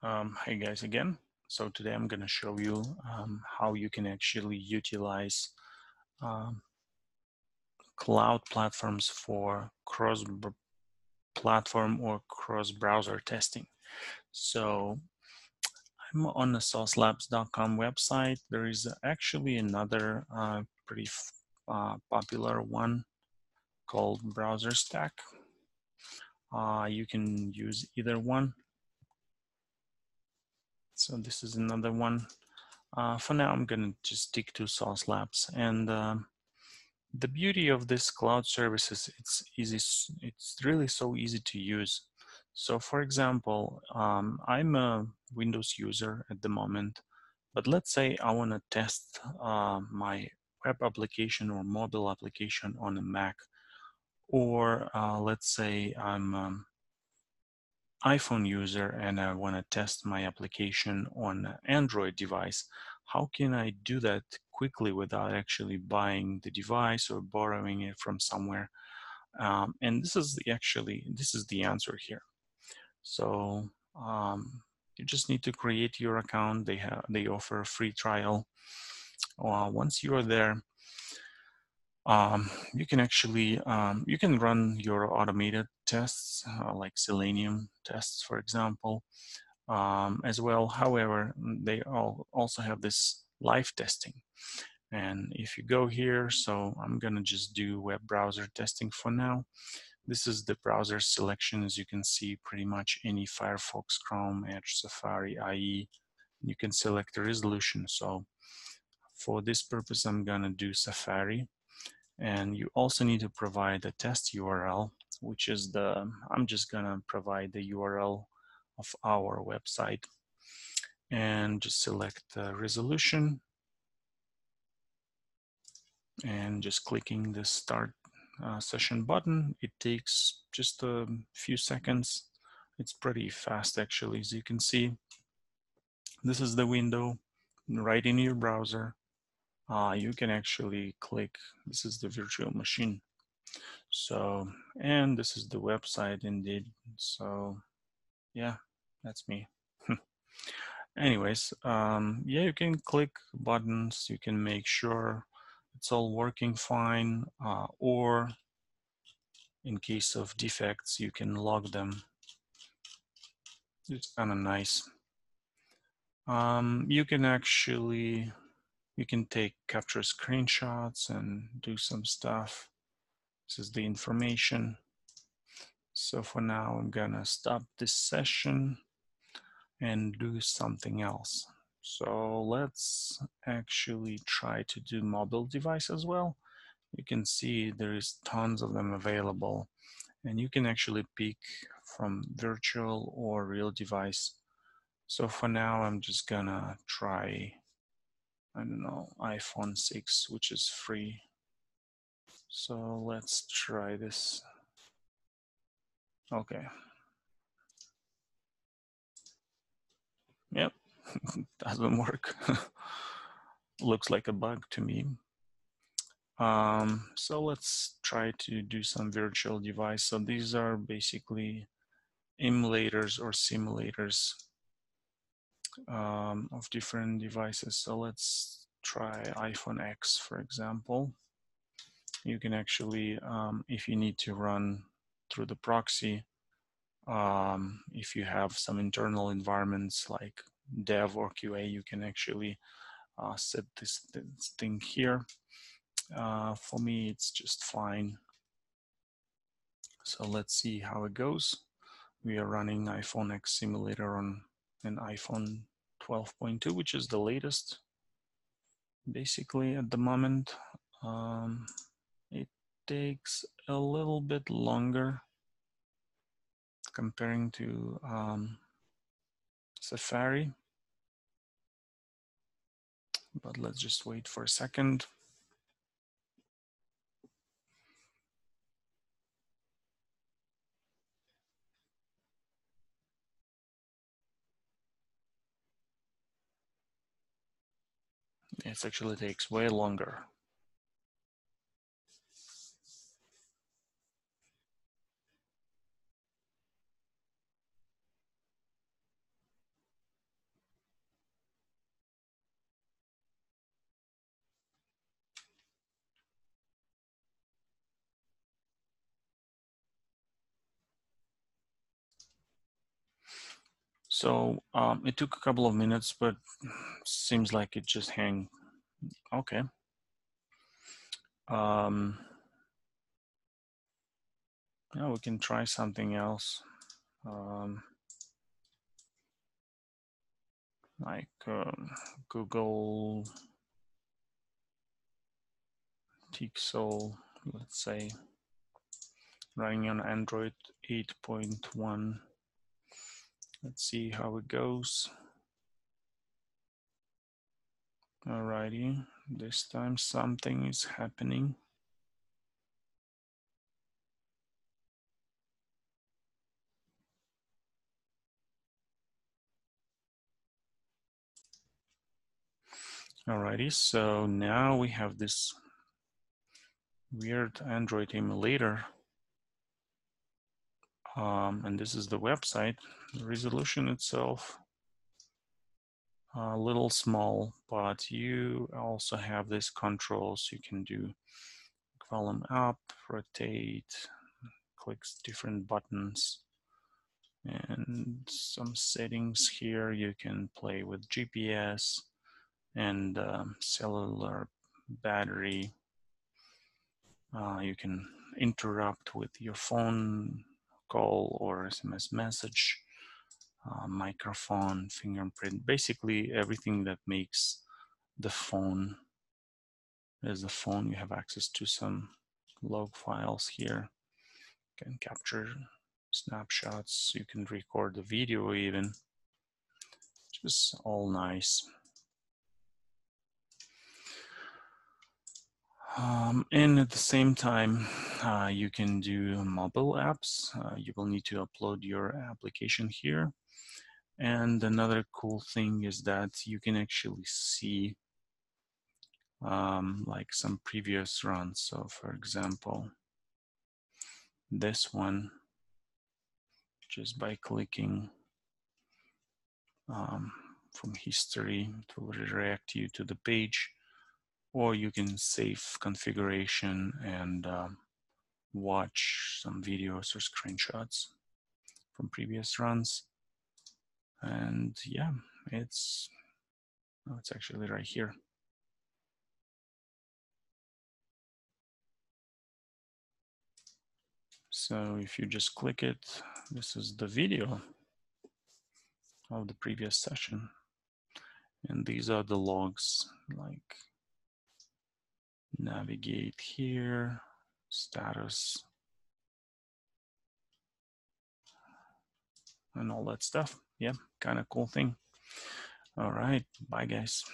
Um, hi guys again. So today I'm going to show you um, how you can actually utilize um, cloud platforms for cross-platform or cross-browser testing. So I'm on the saucelabs.com website. There is actually another uh, pretty uh, popular one called BrowserStack. Uh, you can use either one. So this is another one. Uh, for now, I'm going to just stick to Sauce Labs. And um, the beauty of this cloud services, it's easy. It's really so easy to use. So for example, um, I'm a Windows user at the moment, but let's say I want to test uh, my web application or mobile application on a Mac. Or uh, let's say I'm um, iPhone user and I want to test my application on Android device, how can I do that quickly without actually buying the device or borrowing it from somewhere? Um, and this is the actually, this is the answer here. So um, you just need to create your account. They have, they offer a free trial. Uh, once you are there, um, you can actually, um, you can run your automated tests uh, like Selenium tests, for example, um, as well. However, they all also have this live testing. And if you go here, so I'm gonna just do web browser testing for now. This is the browser selection. As you can see, pretty much any Firefox, Chrome, Edge, Safari, IE, you can select the resolution. So for this purpose, I'm gonna do Safari. And you also need to provide a test URL, which is the, I'm just gonna provide the URL of our website and just select the resolution and just clicking the start uh, session button. It takes just a few seconds. It's pretty fast actually, as you can see. This is the window right in your browser uh, you can actually click, this is the virtual machine. So, and this is the website indeed. So yeah, that's me. Anyways, um, yeah, you can click buttons. You can make sure it's all working fine. Uh, or in case of defects, you can log them. It's kind of nice. Um, you can actually you can take capture screenshots and do some stuff. This is the information. So for now, I'm gonna stop this session and do something else. So let's actually try to do mobile device as well. You can see there is tons of them available and you can actually pick from virtual or real device. So for now, I'm just gonna try I don't know, iPhone 6, which is free. So let's try this. Okay. Yep, doesn't work. Looks like a bug to me. Um, so let's try to do some virtual device. So these are basically emulators or simulators um, of different devices. So let's try iPhone X, for example. You can actually, um, if you need to run through the proxy, um, if you have some internal environments like dev or QA, you can actually uh, set this, this, thing here. Uh, for me, it's just fine. So let's see how it goes. We are running iPhone X simulator on an iPhone 12.2, which is the latest. Basically, at the moment, um, it takes a little bit longer comparing to um, Safari. But let's just wait for a second. It actually takes way longer. So um, it took a couple of minutes, but seems like it just hang. Okay. Um, yeah, we can try something else. Um, like uh, Google Pixel, let's say, running on Android 8.1. Let's see how it goes. Alrighty, this time something is happening. Alrighty, so now we have this weird Android emulator. Um, and this is the website. The resolution itself a little small, but you also have these controls. You can do volume up, rotate, clicks different buttons, and some settings here. You can play with GPS and um, cellular battery. Uh, you can interrupt with your phone call or SMS message uh, microphone, fingerprint, basically everything that makes the phone as the phone. You have access to some log files here. You can capture snapshots. You can record the video even. Just all nice. Um, and at the same time, uh, you can do mobile apps. Uh, you will need to upload your application here. And another cool thing is that you can actually see um, like some previous runs. So for example, this one, just by clicking um, from history, it will redirect you to the page, or you can save configuration and um, watch some videos or screenshots from previous runs. And yeah it's oh, it's actually right here. So if you just click it this is the video of the previous session. And these are the logs like navigate here status and all that stuff yeah, kind of cool thing. All right. Bye, guys.